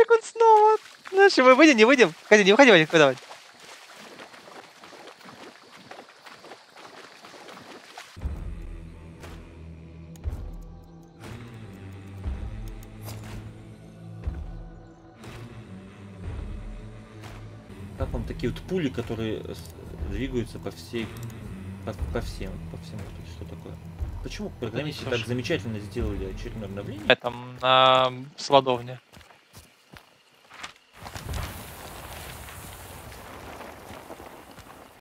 секунд снова. Ну мы выйдем, не выйдем? Ходи, не выходи, Вадик, давай. Как вам такие вот пули, которые двигаются по всей, по, по всем, по всему, что такое? Почему программисты так замечательно сделали очередное обновление? Э, там на сладовне.